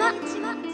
は。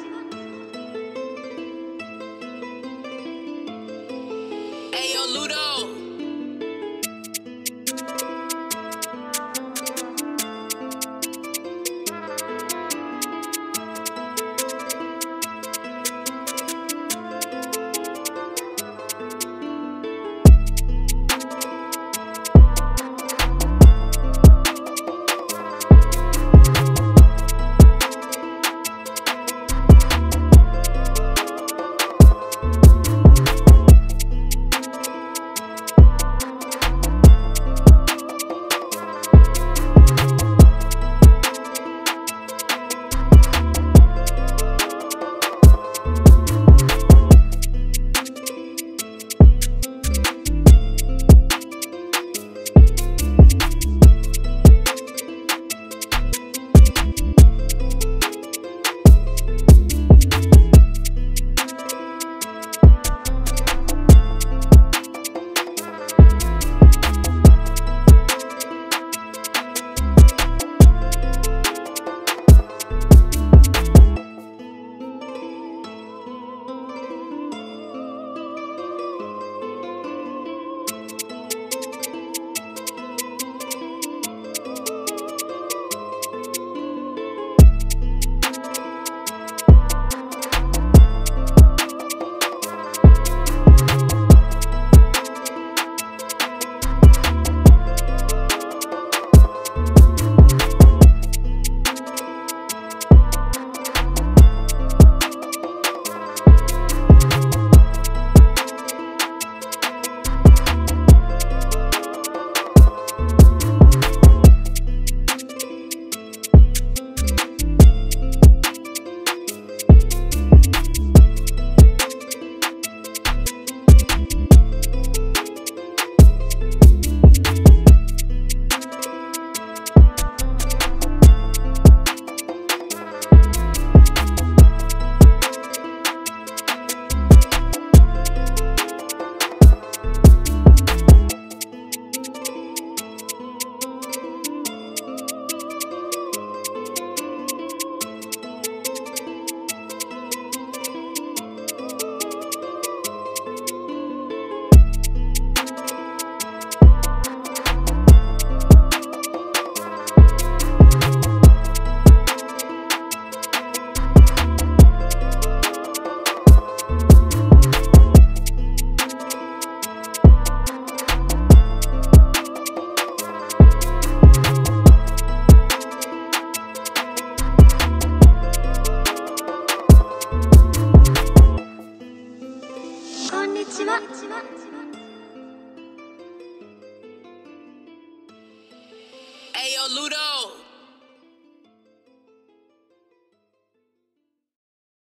Ayo, Ludo.